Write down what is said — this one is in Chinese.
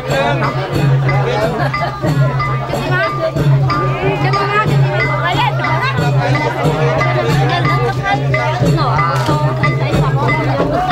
好好好好好好好好好好